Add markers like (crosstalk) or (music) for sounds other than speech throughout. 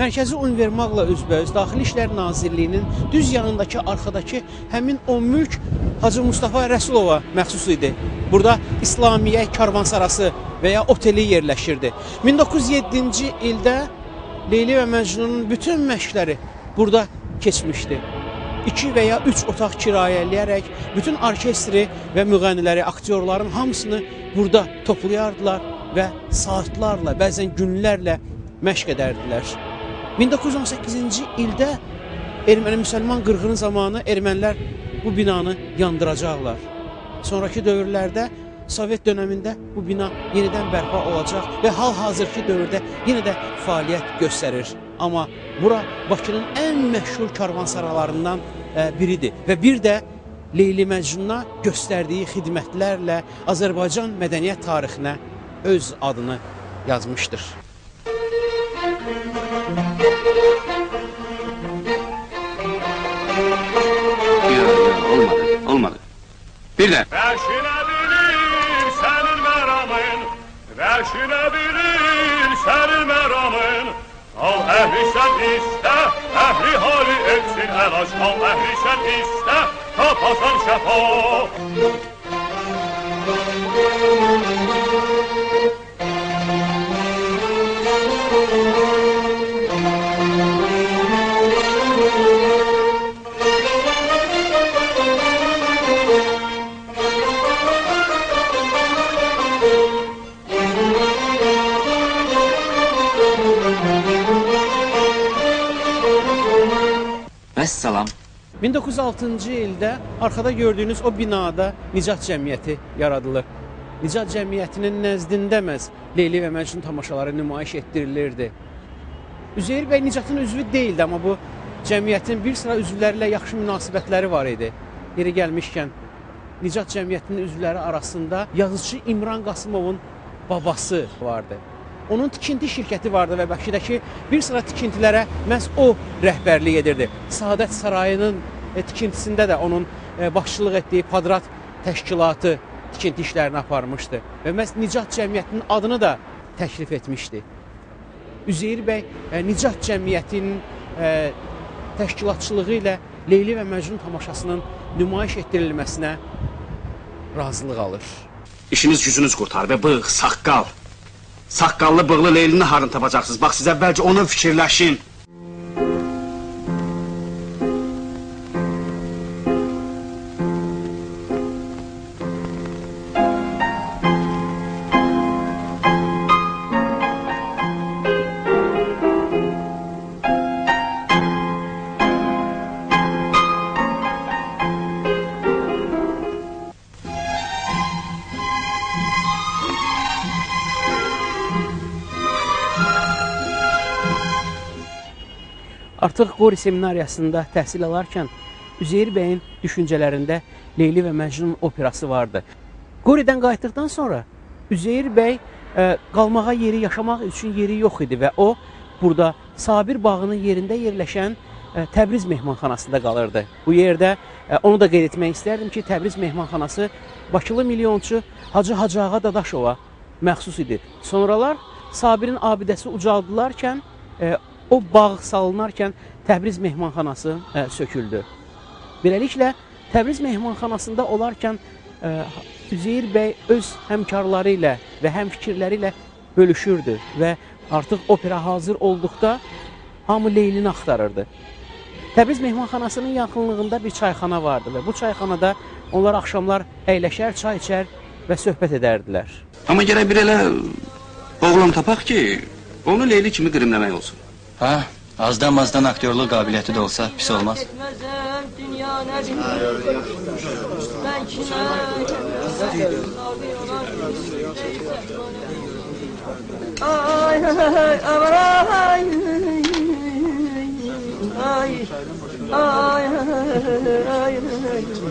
Mərkəzi Univermaqla üzbəüz Daxili İşlər Nazirliyinin düz yanındakı arxadakı həmin o mülk Hacı Mustafa Rəsulova məxsus idi. Burada İslamiyyə karvansarası və ya oteli yerləşirdi. 1907-ci ildə Leyli və Məcnunun bütün məşqləri burada keçmişdi. 2 və ya 3 otaq kirayələyərək bütün orkestri və müğənniləri, aktyorların hamısını burada toplayardılar və saatlarla, bəzən günlərlə məşq edərdilər. 1918-ci ildə erməni-müsəlman qırğını zamanı ermənilər bu binanı yandıracaqlar. Sonrakı dövrlərdə Sovet dövründə bu bina yenidən bərpa olacaq və hal-hazırki dövrdə yenə də fəaliyyət göstərir. Amma bura Bakının ən məşhur karvansaralarından e, biridir və bir də Leyli Məcnuna göstərdiyi xidmətlərlə Azərbaycan mədəniyyət tarixinə öz adını yazmışdır. Bir de. Beşine bilir senin meramın, beşine bilir senin meramın. Al ehli sen iste, ehli hali eksin el aşk, al ehli sen iste, kapasan şefa. Vəssalam. 1906-cı ildə arxada gördüyünüz o binada Nicat Cəmiyyəti yaradılır. Nicat Cəmiyyətinin nəzdində məhz Leyli və Məcnun tamaşaları nümayiş etdirilirdi. Üzeyir bəy Nicatın üzvü deyildi, amma bu cəmiyyətin bir sıra üzvləri ilə yaxşı münasibətləri var idi. Yeri gəlmişkən Nicat Cəmiyyətinin üzvləri arasında yazıcı İmran Qasımovun babası vardı. Onun tikinti şirkəti vardı və Bakıdakı bir sıra tikintilərə məhz o rəhbərlik edirdi. Saadət Sarayının e, tikintisində də onun e, başçılıq etdiyi Padrat təşkilatı tikinti işlərini aparmışdı və məhz Nicat Cəmiyyətinin adını da təklif etmişdi. Üzeyir bəy e, Nicat Cəmiyyətinin təşkilatçılığı ilə Leyli və Məcnun tamaşasının nümayiş etdirilməsinə razılıq alır. İşiniz gücünüz qurtar və bığ, saqqal. Saqqallı bığlı Leylini harın tapacaqsınız? Bax siz əvvəlcə onu fikirləşin. Artıq Qori seminariyasında təhsil alarkən Üzeyir bəyin düşüncələrində Leyli və Məcnun operası vardı. Qoridən qayıtdıqdan sonra Üzeyir bəy ə, qalmağa yeri, yaşamaq üçün yeri yox idi və o burada Sabir bağının yerində yerləşən ə, Təbriz mehmanxanasında qalırdı. Bu yerdə ə, onu da qeyd etmək istərdim ki, Təbriz mehmanxanası Bakılı milyonçu Hacı Hacıağa Dadaşova məxsus idi. Sonralar Sabirin abidəsi ucaldılarkən ə, o bağ salınarkən Təbriz mehmanxanası ə, söküldü. Beləliklə Təbriz mehmanxanasında olarkən ə, Üzeyir bəy öz həmkarları ilə və həm fikirləri ilə bölüşürdü və artıq opera hazır olduqda hamı Leylini axtarırdı. Təbriz mehmanxanasının yaxınlığında bir çayxana vardı və bu çayxanada onlar axşamlar əyləşər, çay içər və söhbət edərdilər. Amma gərək bir elə oğlan tapaq ki, onu Leyli kimi qrimləmək olsun. Ha? Azdan mazdan aktörlük kabiliyeti de olsa pis olmaz. Ay ay ay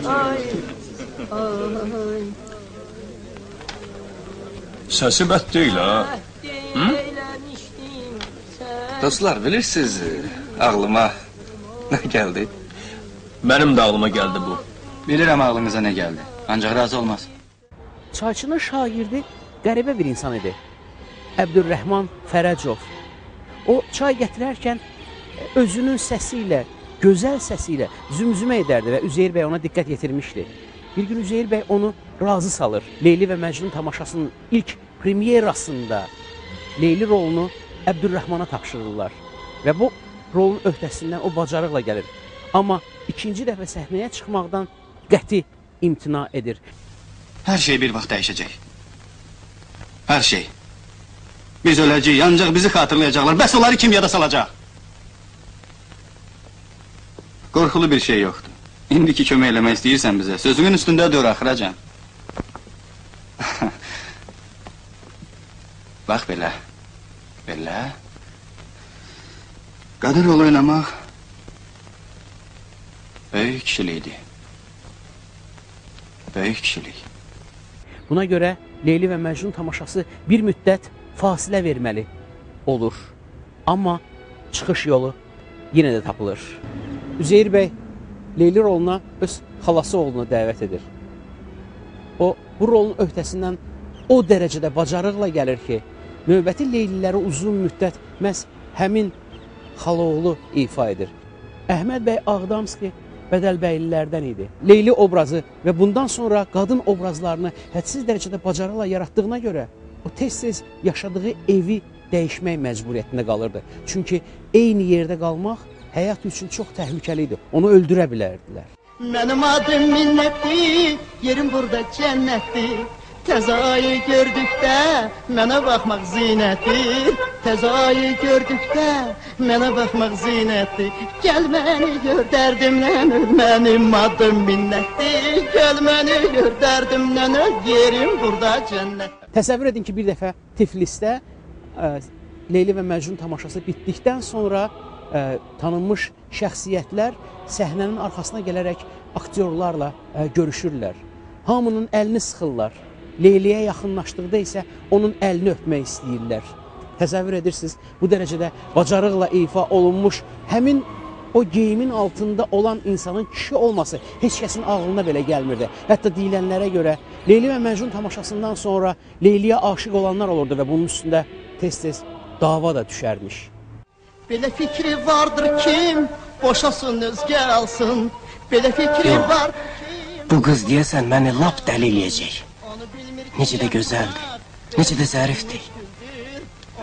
ay ha. Hı? Dostlar, bilirsiniz ağlıma (laughs) nə gəldi? Mənim də ağlıma gəldi bu. Bilirəm ağlınıza nə gəldi. Ancaq razı olmaz. Çayçının şagirdi qəribə bir insan idi. Əbdürrəhman Fərəcov. O çay gətirərkən özünün səsi ilə, gözəl səsi ilə zümzümə edərdi və Üzeyir bəy ona diqqət yetirmişdi. Bir gün Üzeyir bəy onu razı salır. Leyli və Məcnun tamaşasının ilk premyerasında Leyli rolunu Əbdürrəhmana tapşırırlar və bu rolun öhdəsindən o bacarıqla gəlir. Amma ikinci dəfə səhnəyə çıxmaqdan qəti imtina edir. Hər şey bir vaxt dəyişəcək. Hər şey. Biz öləcəyik, ancaq bizi xatırlayacaqlar. Bəs onları kim yada salacaq? Qorxulu bir şey yoxdur. İndiki kömək eləmək istəyirsən bizə, sözümün üstündə dur axıracan. (laughs) Bax belə. Belə. Qadın rolu oynamaq böyük kişilikdir. Böyük kişilik. Buna görə Leyli və Məcnun tamaşası bir müddət fasilə verməli olur. Amma çıxış yolu yenə də tapılır. Üzeyir bəy Leyli roluna öz xalası oğlunu dəvət edir. O bu rolun öhdəsindən o dərəcədə bacarıqla gəlir ki, növbəti Leyliləri uzun müddət məhz həmin xalaoğlu ifa edir. Əhməd bəy Ağdamski Bədəlbəylilərdən idi. Leyli obrazı və bundan sonra qadın obrazlarını hədsiz dərəcədə bacarıqla yaratdığına görə o tez-tez yaşadığı evi dəyişmək məcburiyyətində qalırdı. Çünki eyni yerdə qalmaq həyat üçün çox təhlükəli idi. Onu öldürə bilərdilər. Mənim adım minnətdir, yerim burada cənnətdir. Təzayı gördükdə mənə baxmaq zinətdir. Təzayı gördükdə mənə baxmaq zinətdir. Gəl məni gör dərdimdən öl, mənim adım minnətdir. Gəl məni gör dərdimdən öl, yerim burada cənnət. Təsəvvür edin ki, bir dəfə Tiflisdə ə, Leyli və Məcnun tamaşası bitdikdən sonra ə, tanınmış şəxsiyyətlər səhnənin arxasına gələrək aktyorlarla ə, görüşürlər. Hamının əlini sıxırlar. Leyliyə yaxınlaşdıqda isə onun əlini öpmək istəyirlər. Təsəvvür edirsiniz, bu dərəcədə bacarıqla ifa olunmuş həmin o geyimin altında olan insanın kişi olması heç kəsin ağlına belə gəlmirdi. Hətta deyilənlərə görə Leyli və Məcnun tamaşasından sonra Leyliyə aşiq olanlar olurdu və bunun üstündə tez-tez dava da düşərmiş. Belə fikri vardır kim, boşasın özgə alsın. Belə fikri Yox. var Bu qız deyəsən məni lap dəli eləyəcək. Necə də gözəldir, necə də zərifdir.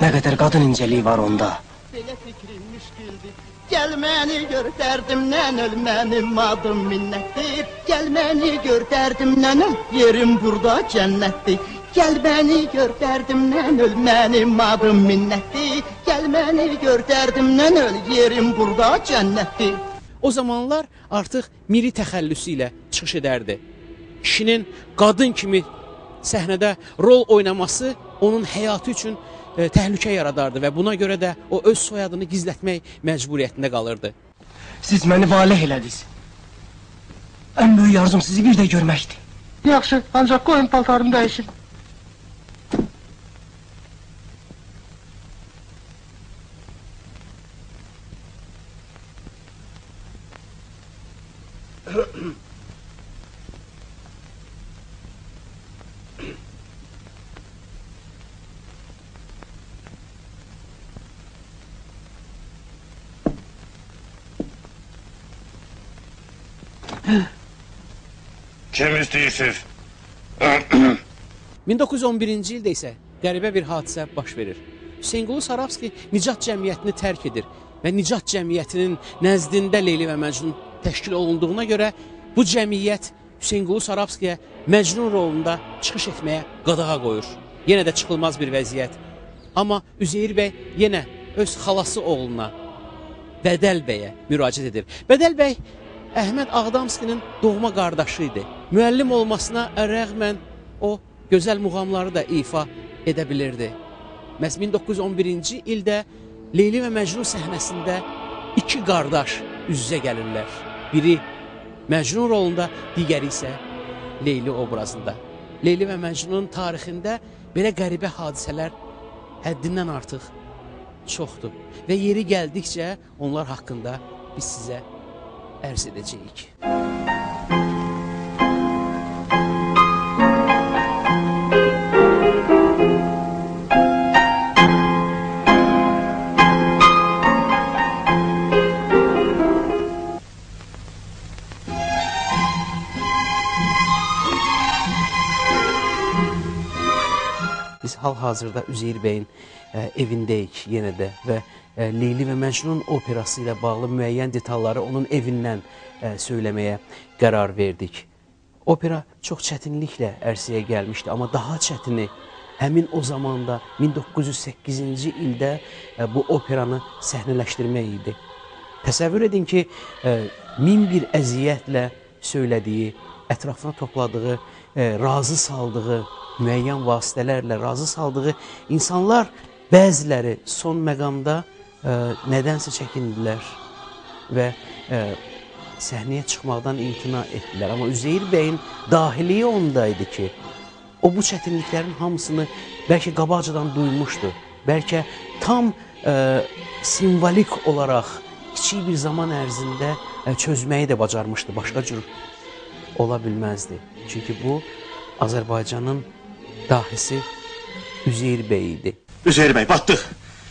Nə qədər qadın incəliyi var onda. Belə fikrim müşküldür. Gəl məni gör dərdimdən öl mənim adım minnətdir. Gəl məni gör dərdimdən öl yerim burada cənnətdir. Gəl məni gör dərdimdən öl mənim adım minnətdir. Gəl məni gör dərdimdən öl yerim burada cənnətdir. O zamanlar artıq miri təxəllüsü ilə çıxış edərdi. Kişinin qadın kimi səhnədə rol oynaması onun həyatı üçün e, təhlükə yaradardı və buna görə də o öz soyadını gizlətmək məcburiyyətində qalırdı. Siz məni valeh elədiniz. Ən böyük arzum sizi bir də görməkdir. Yaxşı, ancaq qoyun paltarımı dəyişim. Kim istəyirsiniz? 1911-ci ildə isə qəribə bir hadisə baş verir. Hüseynqulu Saravski Nicat cəmiyyətini tərk edir və Nicat cəmiyyətinin nəzdində Leyli və Məcnun təşkil olunduğuna görə bu cəmiyyət Hüseynqulu Saravskiyə Məcnun rolunda çıxış etməyə qadağa qoyur. Yenə də çıxılmaz bir vəziyyət. Amma Üzeyir bəy yenə öz xalası oğluna Bədəl bəyə müraciət edir. Bədəl bəy Əhməd Ağdamskinin doğma qardaşı idi. Müəllim olmasına rəğmən o gözəl muğamları da ifa edə bilirdi. Məhz 1911-ci ildə Leyli və Məcnun səhnəsində iki qardaş üz-üzə gəlirlər. Biri Məcnun rolunda, digəri isə Leyli obrazında. Leyli və Məcnunun tarixində belə qəribə hadisələr həddindən artıq çoxdur və yeri gəldikcə onlar haqqında biz sizə erse edecek. Hal-hazırda Üzeyir bəyin e, evindəyik yenə də və e, Leyli və Məcnun operası ilə bağlı müəyyən detalları onun evindən e, söyləməyə qərar verdik. Opera çox çətinliklə ərsəyə gəlmişdi, amma daha çətini həmin o zamanda 1908-ci ildə e, bu operanı səhnələşdirmək idi. Təsəvvür edin ki, e, min bir əziyyətlə söylədiyi, ətrafına topladığı, e, razı saldığı, müəyyən vasitələrlə razı saldığı insanlar bəziləri son məqamda e, nədənsə çəkindilər və e, səhnəyə çıxmaqdan imtina etdilər. Amma Üzeyir bəyin dahiliyi ondaydı ki, o bu çətinliklərin hamısını bəlkə qabaqcadan duymuşdu. Bəlkə tam e, simvolik olaraq kiçik bir zaman ərzində e, çözməyi də bacarmışdı. Başqa cür ola bilməzdi. Çünki bu Azərbaycanın dahisi Üzeyir bəy idi. Üzeyir bəy, batdıq.